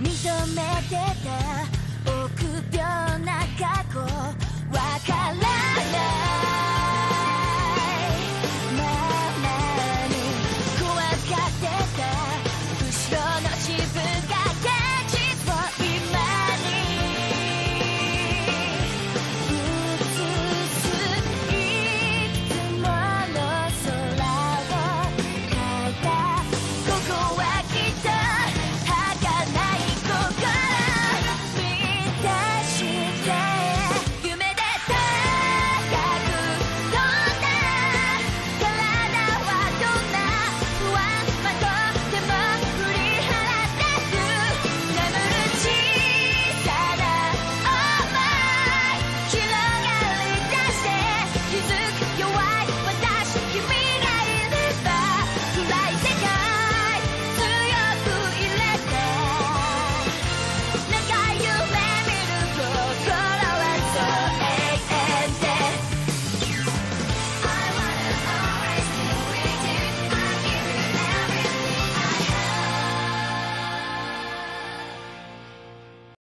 認めてた